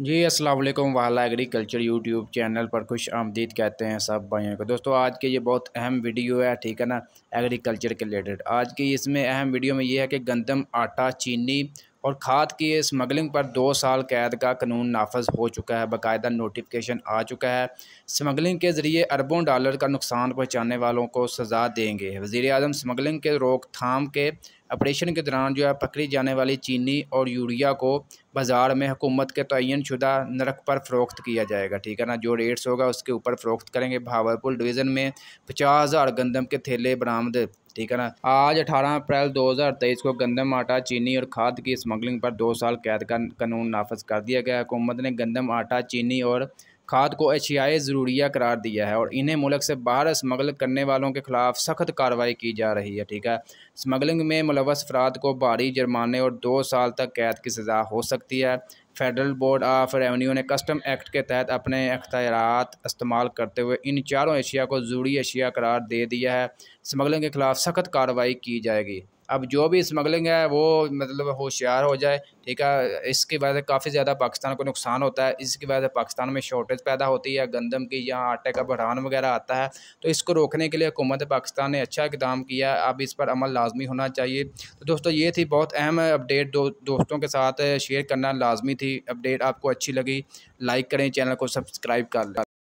जी अस्सलाम वालेकुम वाला एग्रीकल्चर यूट्यूब चैनल पर खुश आमदीद कहते हैं सब भाइयों को। दोस्तों, आज के ये बहुत अहम वीडियो है, ठीक है ना? एग्रीकल्चर के रिलेटेड। आज की इसमें अहम वीडियो में ये है कि गंदम, आटा, चीनी और खाद की स्मगलिंग पर दो साल कैद का कानून नाफज हो चुका है, बाकायदा नोटिफिकेशन आ चुका है। स्मगलिंग के ज़रिए अरबों डॉलर का नुकसान पहुँचाने वालों को सज़ा देंगे। वज़ी अजम स्मगलिंग के रोकथाम के ऑपरेशन के दौरान जो है पकड़ी जाने वाली चीनी और यूरिया को बाज़ार में हुकूमत के तयन शुदा नरक पर फ़रोख्त किया जाएगा, ठीक है ना? जो रेट्स होगा उसके ऊपर फ़रोख्त करेंगे। भावलपुर डिवीज़न में पचास हज़ार गंदम के थैले बरामद, ठीक है ना? आज अठारह अप्रैल 2023 को गंदम आटा, चीनी और खाद की स्मगलिंग पर दो साल कैद का कानून नाफज कर दिया गया। हुकूमत ने गंदम आटा, चीनी और खाद को एशियाई ज़रूरिया करार दिया है और इन्हें मुल्क से बाहर स्मगल करने वालों के ख़िलाफ़ सख्त कार्रवाई की जा रही है, ठीक है? स्मगलिंग में मुलवस अफराद को भारी जुर्माने और दो साल तक कैद की सज़ा हो सकती है। फेडरल बोर्ड ऑफ़ रेवन्यू ने कस्टम एक्ट के तहत अपने अख्तियार इस्तेमाल करते हुए इन चारों एशिया को ज़रूरी एशिया करार दे दिया है। स्मगलिंग के ख़िलाफ़ सख्त कार्रवाई की जाएगी। अब जो भी स्मगलिंग है वो मतलब होशियार हो जाए ठीक है? इसकी वजह से काफ़ी ज़्यादा पाकिस्तान को नुकसान होता है। इसकी वजह से पाकिस्तान में शॉर्टेज पैदा होती है गंदम की या आटे का बढ़ान वगैरह आता है। तो इसको रोकने के लिए हुकूमत पाकिस्तान ने अच्छा इकदाम किया अब इस पर अमल लाजमी होना चाहिए। तो दोस्तों ये थी बहुत अहम अपडेट दो, दोस्तों के साथ शेयर करना लाजमी थी। अपडेट आपको अच्छी लगी लाइक करें चैनल को सब्सक्राइब कर लें।